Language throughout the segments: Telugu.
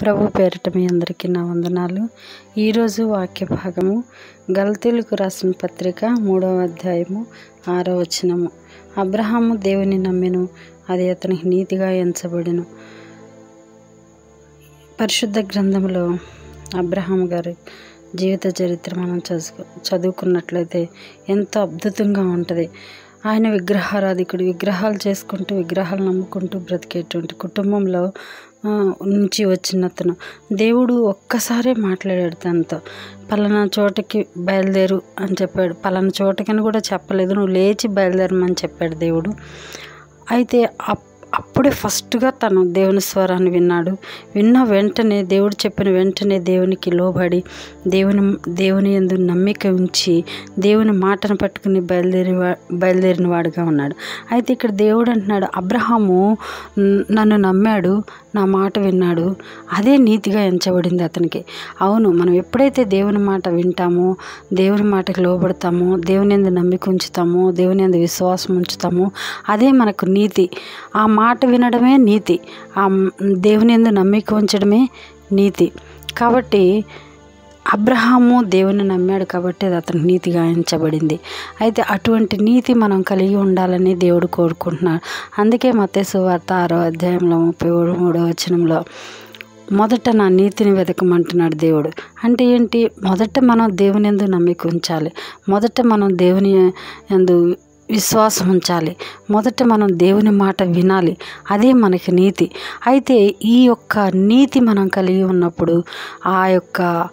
ప్రభు పేరిట మీ అందరికీ నా వందనాలు. ఈరోజు వాక్య భాగము గల్తీలకు రాసిన పత్రిక మూడవ అధ్యాయము ఆరో వచనము. అబ్రహాము దేవుని నమ్మెను అది అతనికి నీతిగా ఎంచబడెను. పరిశుద్ధ గ్రంథంలో అబ్రహాం గారి జీవిత చరిత్ర మనం చదువు చదువుకున్నట్లయితే ఎంతో అద్భుతంగా ఉంటుంది. ఆయన విగ్రహారాధికుడు విగ్రహాలు చేసుకుంటూ విగ్రహాలు నమ్ముకుంటూ బ్రతికేటువంటి కుటుంబంలో నుంచి వచ్చిన అతను. దేవుడు ఒక్కసారే మాట్లాడాడు తనతో. పలానా చోటకి బయలుదేరు అని చెప్పాడు. పలానా చోటకని కూడా చెప్పలేదు. నువ్వు లేచి బయలుదేరమని చెప్పాడు దేవుడు. అయితే అప్- అప్పుడే ఫస్ట్గా తను దేవుని స్వరాన్ని విన్నాడు. విన్న వెంటనే దేవుడు చెప్పిన వెంటనే దేవునికి లోబడి దేవుని దేవుని యందు నమ్మిక ఉంచి దేవుని మాటను పట్టుకుని బయలుదేరి బయలుదేరిన వాడుగా ఉన్నాడు. అయితే ఇక్కడ దేవుడు అంటున్నాడు అబ్రహాము నన్ను నమ్మాడు నా మాట విన్నాడు అదే నీతిగా ఎంచబడింది అతనికి. అవును మనం ఎప్పుడైతే దేవుని మాట వింటామో దేవుని మాటకు లోబడతామో దేవుని ఎందు నమ్మిక ఉంచుతామో దేవుని ఎందు విశ్వాసం ఉంచుతామో అదే మనకు నీతి. ఆ మాట వినడమే నీతి. ఆ దేవుని ఎందు నమ్మిక ఉంచడమే నీతి. కాబట్టి అబ్రహాము దేవుని నమ్మాడు కాబట్టి అది అతనికి నీతి గాయించబడింది అయితే అటువంటి నీతి మనం కలిగి ఉండాలని దేవుడు కోరుకుంటున్నాడు. అందుకే మతేసు వార్త ఆరో అధ్యాయంలో ముప్పై మూడో వచనంలో మొదట నా నీతిని వెతకమంటున్నాడు దేవుడు. అంటే ఏంటి? మొదట మనం దేవుని ఎందు నమ్మిక ఉంచాలి. మొదట మనం దేవుని ఎందు విశ్వాసం ఉంచాలి. మొదట మనం దేవుని మాట వినాలి. అదే మనకి నీతి. అయితే ఈ యొక్క నీతి మనం కలిగి ఉన్నప్పుడు ఆ యొక్క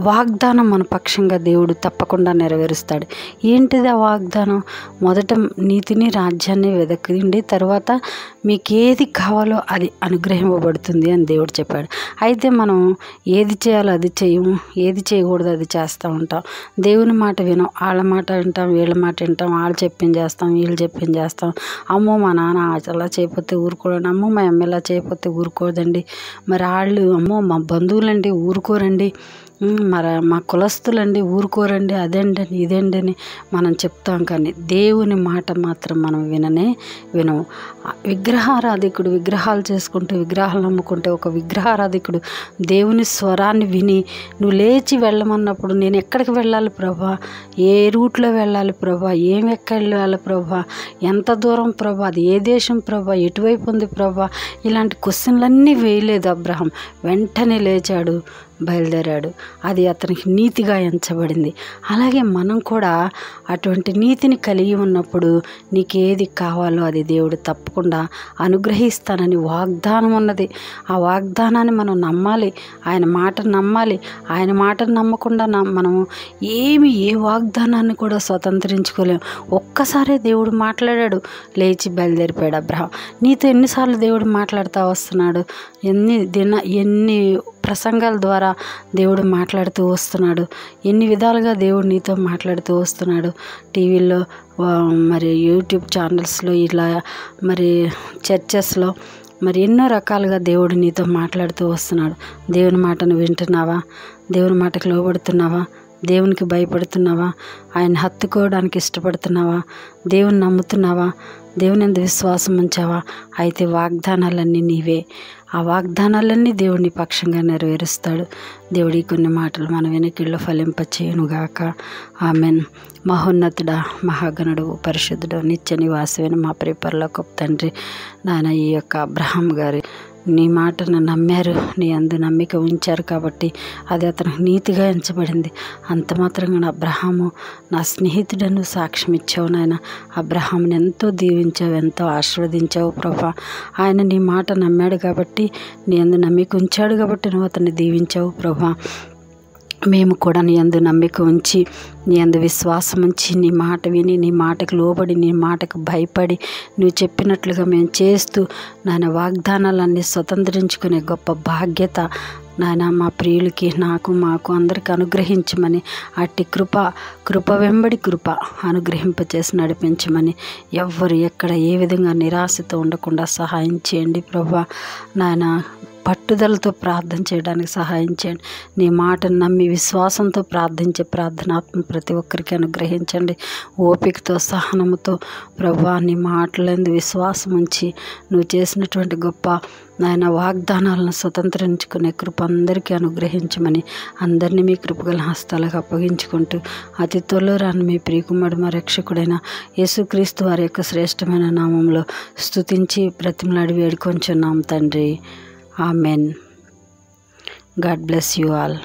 వాగ్దానం మన పక్షంగా దేవుడు తప్పకుండా నెరవేరుస్తాడు. ఏంటిది ఆ వాగ్దానం? మొదట నీతిని రాజ్యాన్ని వెదకండి తర్వాత మీకు ఏది కావాలో అది అనుగ్రహింపబడుతుంది అని దేవుడు చెప్పాడు. అయితే మనం ఏది చేయాలో అది చేయము ఏది చేయకూడదు అది చేస్తూ ఉంటాం. దేవుని మాట వినం వాళ్ళ మాట వింటాం వీళ్ళ మాట వింటాం వాళ్ళు చెప్పింది చేస్తాం వీళ్ళు చెప్పింది చేస్తాం. అమ్మో మా నాన్న అలా చేయకపోతే ఊరుకోడండి అమ్మో మా అమ్మ ఇలా చేయకపోతే ఊరుకోదండి. మరి వాళ్ళు అమ్మో మా బంధువులండి ఊరుకోరండి. మరి మా కులస్తులండి ఊరుకోరండి అదేంటని ఇదేంటని మనం చెప్తాం కానీ దేవుని మాట మాత్రం మనం విననే వినము. విగ్రహారాధికుడు విగ్రహాలు చేసుకుంటూ విగ్రహాలు నమ్ముకుంటే ఒక విగ్రహారాధికుడు దేవుని స్వరాన్ని విని నువ్వు లేచి వెళ్ళమన్నప్పుడు నేను ఎక్కడికి వెళ్ళాలి ప్రభా? ఏ రూట్లో వెళ్ళాలి ప్రభా? ఏం ఎక్కడ వెళ్ళాలి ప్రభా? ఎంత దూరం ప్రభా? అది ఏ దేశం ప్రభా? ఎటువైపు ఉంది ప్రభా? ఇలాంటి క్వశ్చన్లన్నీ వేయలేదు అబ్రహం. వెంటనే లేచాడు. బయలుదేరాడు. అది అతనికి నీతిగా ఎంచబడింది. అలాగే మనం కూడా అటువంటి నీతిని కలిగి ఉన్నప్పుడు నీకు ఏది కావాలో అది దేవుడు తప్పకుండా అనుగ్రహిస్తానని వాగ్దానం ఉన్నది. ఆ వాగ్దానాన్ని మనం నమ్మాలి. ఆయన మాటను నమ్మాలి. ఆయన మాటను నమ్మకుండా నమ్- మనము ఏమి ఏ వాగ్దానాన్ని కూడా స్వతంత్రించుకోలేము ఒక్కసారే దేవుడు మాట్లాడాడు. లేచి బయలుదేరిపోయాడు అబ్రహం. నీతో ఎన్నిసార్లు దేవుడు మాట్లాడుతూ వస్తున్నాడు? ఎన్ని దిన ఎన్ని ప్రసంగాల ద్వారా దేవుడు మాట్లాడుతూ వస్తున్నాడు. ఎన్ని విధాలుగా దేవుడు నీతో మాట్లాడుతూ వస్తున్నాడు. టీవీల్లో మరి యూట్యూబ్ ఛానల్స్లో ఇలా మరి చర్చెస్లో మరి ఎన్నో రకాలుగా దేవుడు నీతో మాట్లాడుతూ వస్తున్నాడు. దేవుని మాటను వింటున్నావా? దేవుని మాటకు లోబడుతున్నావా? దేవునికి భయపడుతున్నావా? ఆయన హత్తుకోవడానికి ఇష్టపడుతున్నావా? దేవుని నమ్ముతున్నావా? దేవుని ఎంత విశ్వాసం ఉంచావా? అయితే వాగ్దానాలన్నీ నీవే. ఆ వాగ్దానాలన్నీ దేవుని పక్షంగా నెరవేరుస్తాడు. దేవుడి కొన్ని మాటలు మన ఫలింప ఫలింపచేయునుగాక. ఆమెన్. మహోన్నతుడ మహాగణుడు పరిశుద్ధుడు నిత్య నివాసమైన మా ప్రిపర్లకు తండ్రి నాయన ఈ యొక్క అబ్రహాం గారి నీ మాటను నమ్మారు నీ అందు నమ్మిక ఉంచారు కాబట్టి అది అతనికి నీతిగా ఎంచబడింది. అంత మాత్రంగా నా అబ్రహాము నా స్నేహితుడను సాక్ష్యం ఇచ్చావు నాయన. అబ్రహాంని ఎంతో దీవించావు ఎంతో ఆశీర్వదించావు ప్రభా. ఆయన నీ మాట నమ్మాడు కాబట్టి నీ అందు నమ్మిక ఉంచాడు కాబట్టి నువ్వు అతన్ని దీవించావు ప్రభా. మేము కూడా నీ అందు నమ్మిక ఉంచి నీ అందు విశ్వాసం ఉంచి నీ మాట విని నీ మాటకు లోబడి నీ మాటకు భయపడి నువ్వు చెప్పినట్లుగా మేము చేస్తూ నాయన వాగ్దానాలన్నీ స్వతంత్రించుకునే గొప్ప బాధ్యత నాయన మా ప్రియులకి నాకు మాకు అందరికి అనుగ్రహించమని అట్టి కృప కృప వెంబడి కృప అనుగ్రహింపచేసి నడిపించమని ఎవ్వరు ఎక్కడ ఏ విధంగా నిరాశతో ఉండకుండా సహాయం చేయండి ప్రభా. నాయన పట్టుదలతో ప్రార్థన చేయడానికి సహాయం చేయండి. నీ మాటను నమ్మి విశ్వాసంతో ప్రార్థించే ప్రార్థనాత్మ ప్రతి ఒక్కరికి అనుగ్రహించండి. ఓపికతో సహనముతో ప్రభా నీ మాటలందు విశ్వాసం ఉంచి నువ్వు చేసినటువంటి గొప్ప నాయన వాగ్దానాలను స్వతంత్రించుకునే కృప అందరికీ అనుగ్రహించమని అందరినీ మీ కృపగల హస్తాలకు అప్పగించుకుంటూ అతి త్వరలో రాని మీ ప్రియకుమారుడు మా రక్షకుడైన యేసుక్రీస్తు వారి యొక్క శ్రేష్టమైన నామంలో స్తుతించి బ్రతిమలాడి వేడుకొంచున్నాం తండ్రి. Amen. God bless you all.